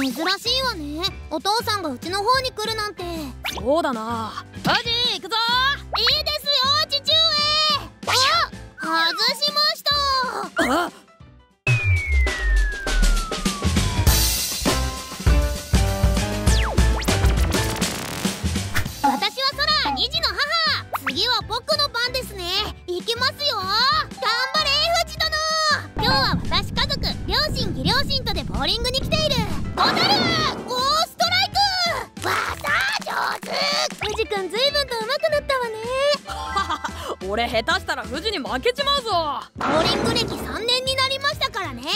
珍しいわね。お父さんがうちの方に来るなんて。そうだな。アジ行くぞ。いいですよ父上。あ外しました。あボーリング歴3年になりましたからねよ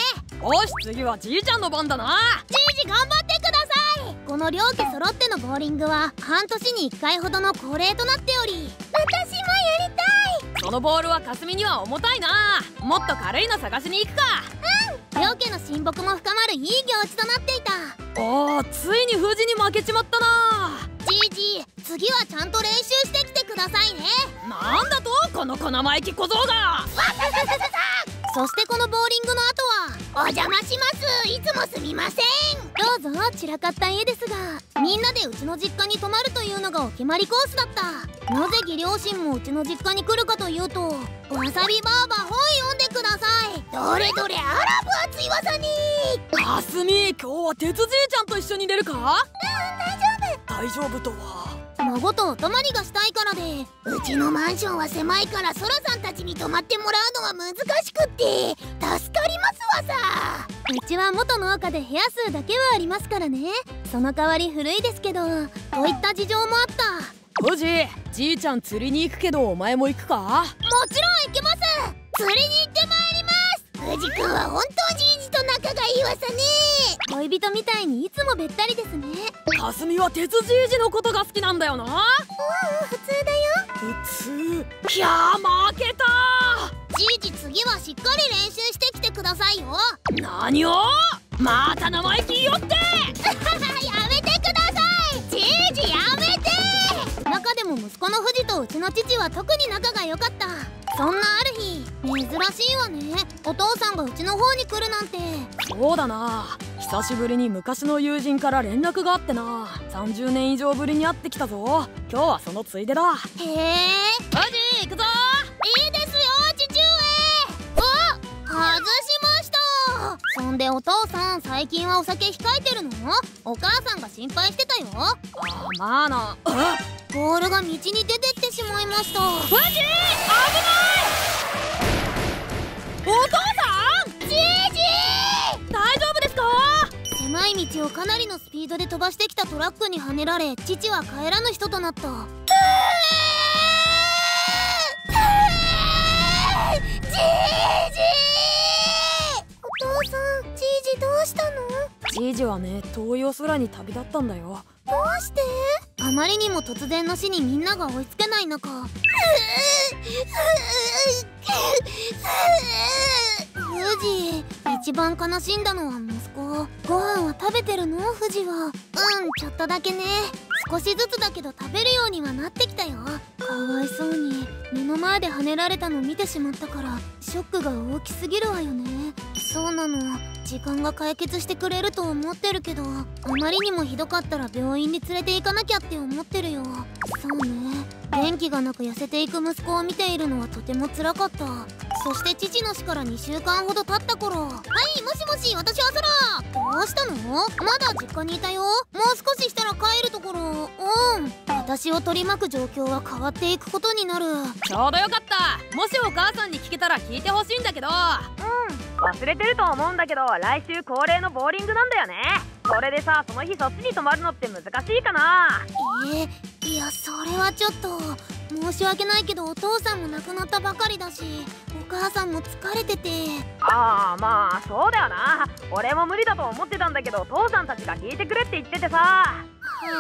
し次はじいちゃんの番だなじいじ頑張ってくださいこの両家揃ってのボーリングは半年に1回ほどの恒例となっており私もやりたいそのボールは霞には重たいなもっと軽いの探しに行くかうん両家の親睦も深まるいい行事となっていたおーついに富士に負けちまったなじいじ次はちゃんと練習してきてださいね。なんだと？この小生意気小僧が。そしてこのボーリングの後はお邪魔します。いつもすみません。どうぞ散らかった家ですがみんなでうちの実家に泊まるというのがお決まりコースだった。なぜ義両親もうちの実家に来るかというとわさびばあば本読んでください。どれどれあら分厚いわさにかすみ今日は鉄じいちゃんと一緒に出るか？うん大丈夫。大丈夫とは？孫とお泊まりがしたいからで。うちのマンションは狭いからソラさんたちに泊まってもらうのは難しくって。助かりますわさ。うちは元農家で部屋数だけはありますからね。その代わり古いですけどといった事情もあった。富士じいちゃん釣りに行くけどお前も行くか？もちろん行けます。釣りに行ってまいります。藤君は本当仲がいいわさね。恋人みたいにいつもべったりですね。かすみは鉄じいじのことが好きなんだよな。うん普通だよ。普通。いやー負けた。じいじ次はしっかり練習してきてくださいよ。何を？また生意気言いよっても息子の富士とうちの父は特に仲が良かった。そんなある日珍しいわね。お父さんがうちの方に来るなんて。そうだな。久しぶりに昔の友人から連絡があってな。30年以上ぶりに会ってきたぞ。今日はそのついでだ。へえ。富士行くぞ。いいですよ父上。あ外しました。そんでお父さん最近はお酒控えてるの？お母さんが心配してたよ。あまあな。あ ボールが道に出てってしまいました。富士危ない！お父さん！じいじ大丈夫ですか？狭い道をかなりのスピードで飛ばしてきたトラックにはねられ父は帰らぬ人となった。じいじお父さんじいじどうしたの？じいじはね遠いお空に旅立ったんだよ。どうして？あまりにも突然の死にみんなが追いつけない中。富士一番悲しんだのは息子。ご飯は食べてるの？富士は。うんちょっとだけね。少しずつだけど食べるようにはなってきたよ。かわいそうに。目の前で跳ねられたの見てしまったからショックが大きすぎるわよね。そうなの。時間が解決してくれると思ってるけどあまりにもひどかったら病院に連れて行かなきゃって思ってるよ。そうね。元気がなく痩せていく息子を見ているのはとても辛かった。そして父の死から2週間ほど経った頃。はいもしもし私は空。どうしたの？まだ実家にいたよ。もう少ししたら帰るところ。うん。私を取り巻く状況は変わっていくことになる。ちょうどよかった。もしお母さんに聞けたら聞いてほしいんだけど。忘れてると思うんだけど来週恒例のボーリングなんだよね。それでさその日そっちに泊まるのって難しいかな。えいやそれはちょっと申し訳ないけどお父さんも亡くなったばかりだしお母さんも疲れてて。ああまあそうだよな。俺も無理だと思ってたんだけど父さんたちが聞いてくれって言っててさ。は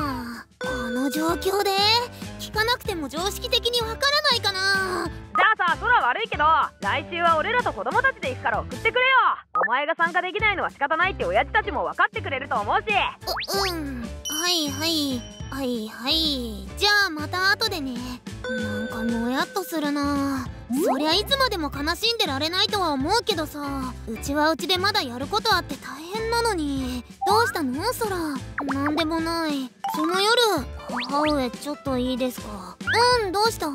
あこの状況で聞かなくても常識的にわからないかな。じゃあさ空悪いけど来週は俺らと子供たちで行くから送ってくれよ。お前が参加できないのは仕方ないって親父たちも分かってくれると思うし。ううん。はいはい。はいはい。じゃあまた後でね。なんかもやっとするな。そりゃいつまでも悲しんでられないとは思うけどさ。うちはうちでまだやることあって大変なのに。どうしたの？ソラなんでもない。その夜母上ちょっといいですか？うんどうした？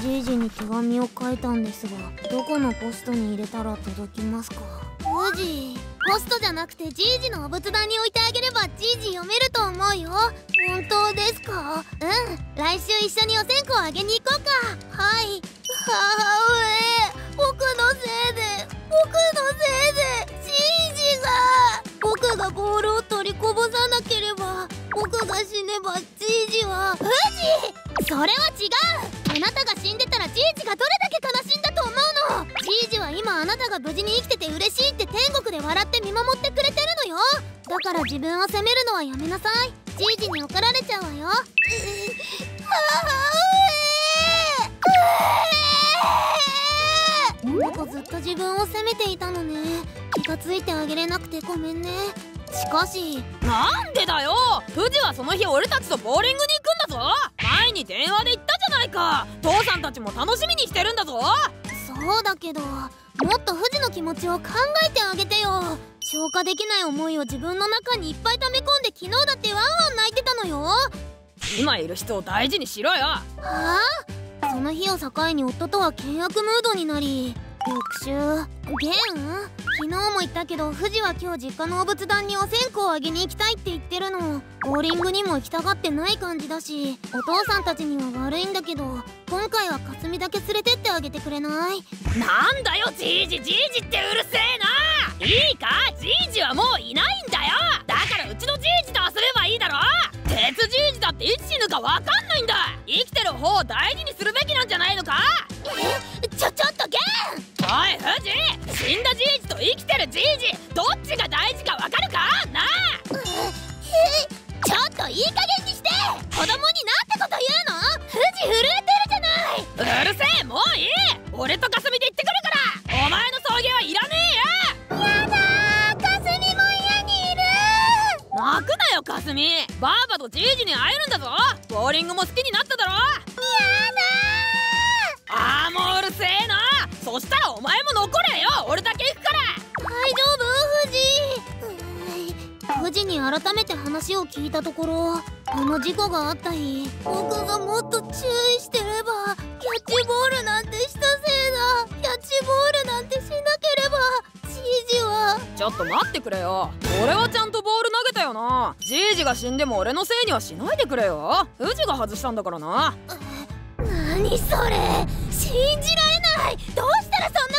じいじに手紙を書いたんですがどこのポストに入れたら届きますか？無事ポストじゃなくてじいじのお仏壇に置いてあげればじいじ読めると思うよ。本当ですか？うん来週一緒にお線香あげに行こうか。はい。母上僕のせいで僕のせいでじいじが僕がボールを取りこぼさなければ僕が死ねばじいじは富士それは違う。あなたが死んでたらじいじがどれだけ悲しんだと思うの。じいじは今あなたが無事に生きてて嬉しいって天国で笑って見守ってくれてるのよ。だから自分を責めるのはやめなさい。じいじに怒られちゃうわよ。母上僕ずっと自分を責めていたのね。気がついてあげれなくてごめんね。しかし。なんでだよ。富士はその日俺たちとボーリングに行くんだぞ。前に電話で言ったじゃないか。父さんたちも楽しみにしてるんだぞ。そうだけどもっと富士の気持ちを考えてあげてよ。消化できない思いを自分の中にいっぱい溜め込んで昨日だってワンワン泣いてたのよ。今いる人を大事にしろよ。はあ？その日を境に夫とは険悪ムードになり翌週ゲン昨日も言ったけど富士は今日実家のお仏壇にお線香をあげに行きたいって言ってるの。ボーリングにも行きたがってない感じだしお父さんたちには悪いんだけど今回はかすみだけ連れてってあげてくれない？なんだよじいじじいじってうるせえな！いいか？じいじはもういないんだよ！じいじどっちが大事かわかるか？なあ。ちょっといい加減にして。子供になんてこと言うの？富士震えてるじゃない。うるせえもういい。俺とかすみで行ってくるから。お前の送迎はいらねやだーかすみも家にいる。えよ泣くなよかすみばあばとじいじに会えるんだぞ。ボーリングも好きになっただろ。やああもううるせえな。そしたらお前も残れよ。俺だけ行く富士に改めて話を聞いたところあの事故があった日僕がもっと注意してればキャッチボールなんてしたせいだ。キャッチボールなんてしなければじいじは。ちょっと待ってくれよ。俺はちゃんとボール投げたよな。じいじが死んでも俺のせいにはしないでくれよ。富士が外したんだからな。何それ。信じられない。どうしたらそんな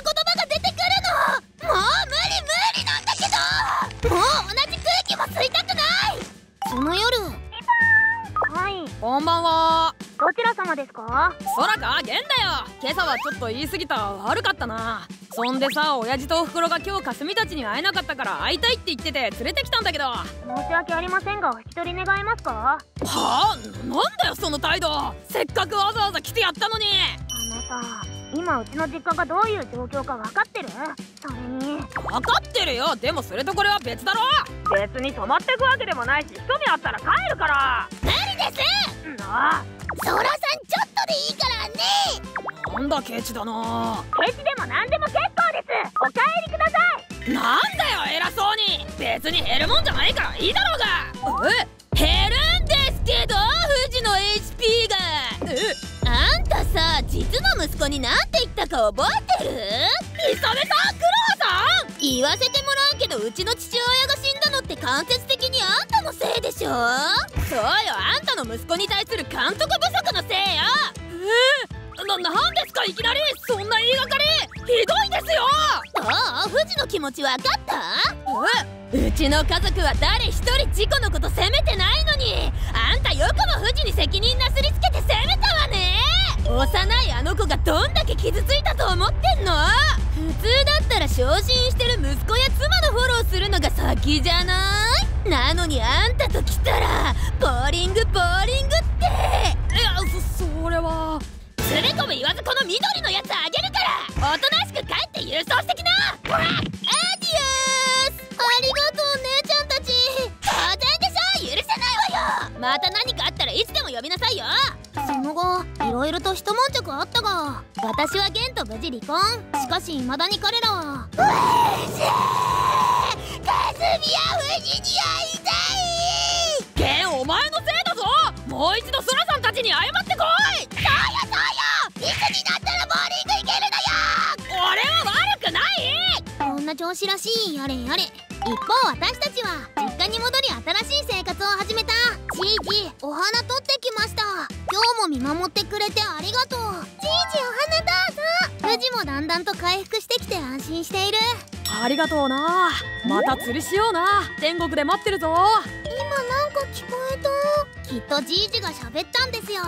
その夜。はい。こんばんは。どちら様ですか？空かゲンだよ。今朝はちょっと言い過ぎた悪かったな。そんでさ親父とおふくろが今日かすみたちに会えなかったから会いたいって言ってて連れてきたんだけど。は申し訳ありませんがお引き取り願えますか？あ？なんだよその態度。せっかくわざわざ来てやったのに。あなた今うちの実家がどういう状況か分かってる？それに。分かってるよ。でもそれとこれは別だろ。別に泊まってくわけでもないし一目あったら帰るから。無理です。なあ。ソラさんちょっとでいいからね。なんだケチだな。ケチでも何でも結構です。お帰りください。なんだよ偉そうに。別に減るもんじゃないからいいだろうがか覚えてるイサメさんクロウさん言わせてもらうけどうちの父親が死んだのって間接的にあんたのせいでしょそうよあんたの息子に対する監督不足のせいよえー、な、なんですかいきなりそんな言いがかりひどいですよああ富士の気持ち分かったえうちの家族は誰一人事故のこと責めてないのにあんたよ！くも富士に責任なすりつけて責め幼いあの子がどんだけ傷ついたと思ってんの？普通だったら昇進してる息子や妻のフォローするのが先じゃない？なのにあんたと来たらボーリングボーリングって。いやそそれは。つべこべ言わずこの緑のやつあげるから。おとなしく帰って郵送してきな。ほらまた何かあったらいつでも呼びなさいよ。その後いろいろと一悶着あったが私はゲンと無事離婚。しかし未だに彼らは。かすみや富士に会いたい！ゲンお前のせいだぞ！もう一度ソラさんたちに謝ってこい！そうよそうよ！いつになったらボーリング行けるのよ！俺は悪くない！こんな調子らしい。やれやれ一方私たちは実家に戻り新しい生活を始めた。じいじお花取ってきました。今日も見守ってくれてありがとう。じいじお花どうぞ。富士もだんだんと回復してきて安心している。ありがとうな。また釣りしような。天国で待ってるぞ。今なんか聞こえた。きっとじいじが喋ったんですよ